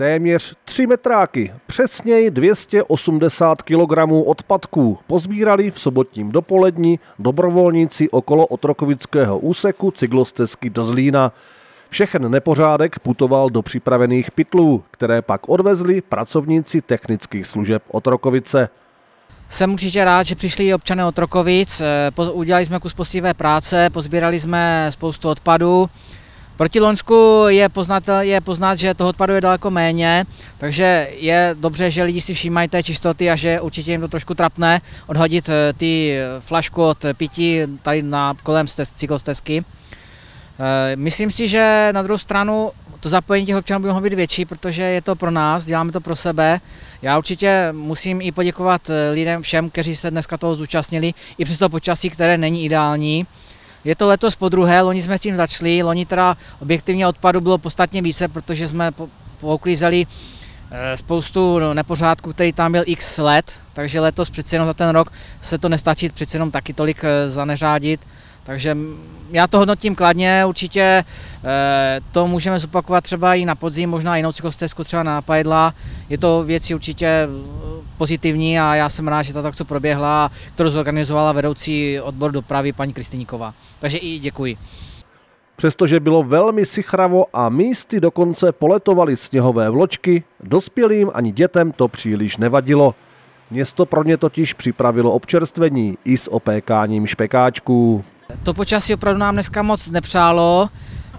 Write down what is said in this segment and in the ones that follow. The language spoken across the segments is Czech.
Téměř 3 metráky, přesněji 280 kg odpadků pozbírali v sobotním dopolední dobrovolníci okolo Otrokovického úseku cyklostezky do Zlína. Všechen nepořádek putoval do připravených pytlů, které pak odvezli pracovníci technických služeb Otrokovice. Jsem určitě rád, že přišli občané Otrokovic, eh, udělali jsme kus postivé práce, pozbírali jsme spoustu odpadů. Proti Loňsku je poznat, je poznat, že toho odpadu je daleko méně, takže je dobře, že lidi si všímají té čistoty a že určitě jim to trošku trapné odhodit eh, ty flašku od pití tady na kolem cyklostezky. Eh, myslím si, že na druhou stranu to zapojení těch občanů by mohlo být větší, protože je to pro nás, děláme to pro sebe. Já určitě musím i poděkovat eh, lidem všem, kteří se dneska toho zúčastnili, i přes to počasí, které není ideální. Je to letos po druhé, loni jsme s tím začali, loni teda objektivně odpadu bylo podstatně více, protože jsme pouklízeli eh, spoustu nepořádků, který tam byl x let, takže letos přeci jenom za ten rok se to nestačí přeci jenom taky tolik zaneřádit. Takže já to hodnotím kladně, určitě eh, to můžeme zopakovat třeba i na podzim, možná jinou cyklostezku třeba na Pajedla. Je to věci určitě eh, pozitivní a já jsem rád, že tato akce proběhla, kterou zorganizovala vedoucí odbor dopravy paní Kristiníková. Takže i děkuji. Přestože bylo velmi sichravo a místy dokonce poletovaly sněhové vločky, dospělým ani dětem to příliš nevadilo. Město pro ně totiž připravilo občerstvení i s opékáním špekáčků. To počasí opravdu nám dneska moc nepřálo.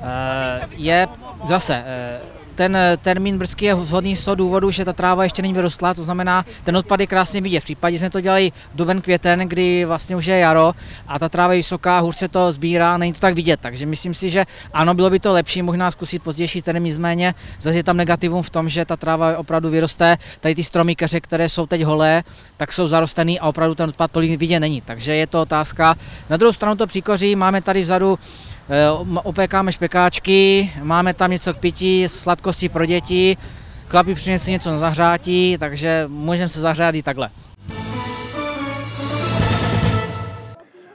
Eh, je zase eh, ten termín brzký je vhodný z toho důvodu, že ta tráva ještě není vyrostlá, to znamená, ten odpad je krásně vidět. V případě jsme to dělali duben květen, kdy vlastně už je jaro a ta tráva je vysoká, hůř se to sbírá, není to tak vidět. Takže myslím si, že ano, bylo by to lepší možná zkusit pozdější termín, nicméně zase je tam negativum v tom, že ta tráva opravdu vyroste. Tady ty stromy keře, které jsou teď holé, tak jsou zarostený a opravdu ten odpad tolik vidět není. Takže je to otázka. Na druhou stranu to příkoří, máme tady vzadu Eh, opékáme špekáčky, máme tam něco k pití, sladkosti pro děti, chlapi přinesli něco na zahřátí, takže můžeme se zahřát i takhle.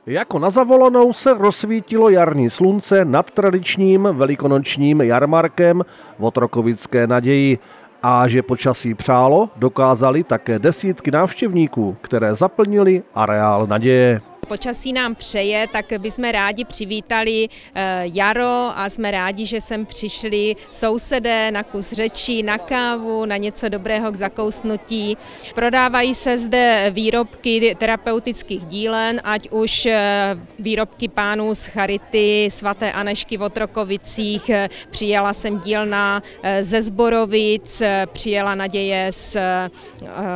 Jako na zavolanou se rozsvítilo jarní slunce nad tradičním velikonočním jarmarkem v Otrokovické naději. A že počasí přálo, dokázali také desítky návštěvníků, které zaplnili areál naděje počasí nám přeje, tak bychom rádi přivítali eh, jaro a jsme rádi, že sem přišli sousedé na kus řečí, na kávu, na něco dobrého k zakousnutí. Prodávají se zde výrobky terapeutických dílen, ať už eh, výrobky pánů z Charity, svaté Anešky v Otrokovicích, eh, přijela jsem dílna ze Zborovic, přijela naděje z,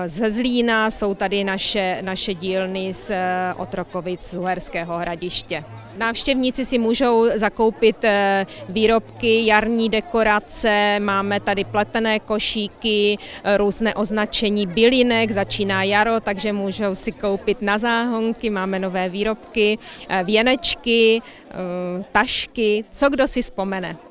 ze Zlína, jsou tady naše, naše dílny z Otrokovic. Vlachovic z Uherského hradiště. Návštěvníci si můžou zakoupit eh, výrobky, jarní dekorace, máme tady pletené košíky, různé označení bylinek, začíná jaro, takže můžou si koupit na záhonky, máme nové výrobky, eh, věnečky, eh, tašky, co kdo si vzpomene.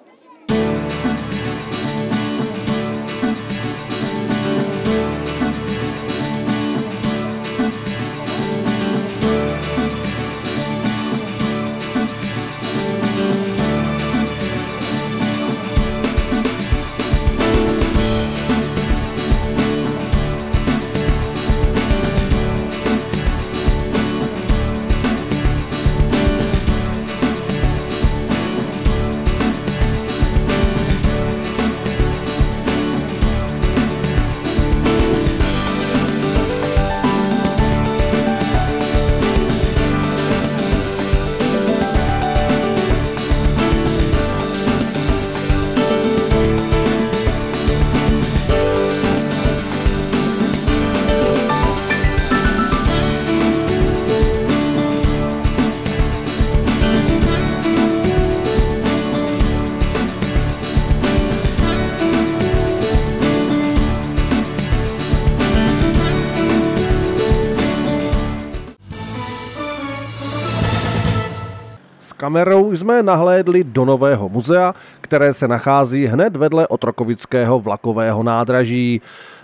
Kamerou jsme nahlédli do nového muzea, které se nachází hned vedle Otrokovického vlakového nádraží.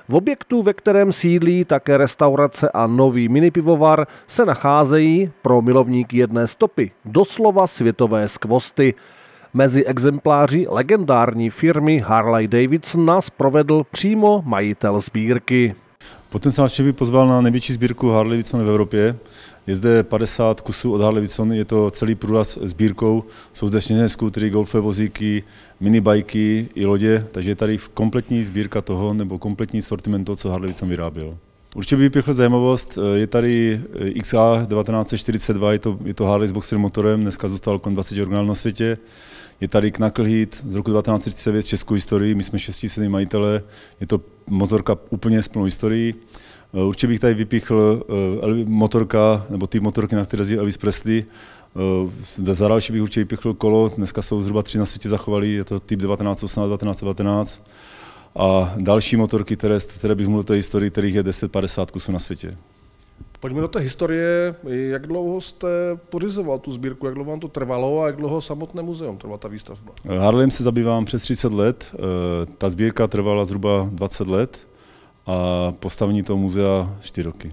V objektu, ve kterém sídlí také restaurace a nový minipivovar, se nacházejí pro milovníky jedné stopy doslova světové skvosty. Mezi exempláři legendární firmy Harley Davidson nás provedl přímo majitel sbírky. Potenciál by pozval na největší sbírku Harley Davidson v Evropě. Je zde 50 kusů od Harley Davidson, je to celý průraz sbírkou. Jsou zde sněžné skútry, golfové vozíky, minibajky i lodě, takže je tady kompletní sbírka toho, nebo kompletní sortiment toho, co Harley Davidson vyráběl. Určitě by vypěchl zajímavost, je tady XA 1942, je to, je to Harley s boxerem motorem, dneska zůstal kolem 20 originál na světě. Je tady Knuckle Heat z roku 1939 z českou historií, my jsme 6 majitele, je to motorka úplně s plnou historií. Určitě bych tady vypíchl motorka, nebo ty motorky, na které jezdí Elvis Presley. Za další bych určitě vypíchl kolo, dneska jsou zhruba tři na světě zachovali, je to typ 1918, 1919. A další motorky, které, které bych mluvil o té historii, kterých je 10-50 kusů na světě. Pojďme do té historie. Jak dlouho jste pořizoval tu sbírku, jak dlouho vám to trvalo a jak dlouho samotné muzeum trvala ta výstavba? Harlem se zabývám přes 30 let. Ta sbírka trvala zhruba 20 let a postavení toho muzea 4 roky.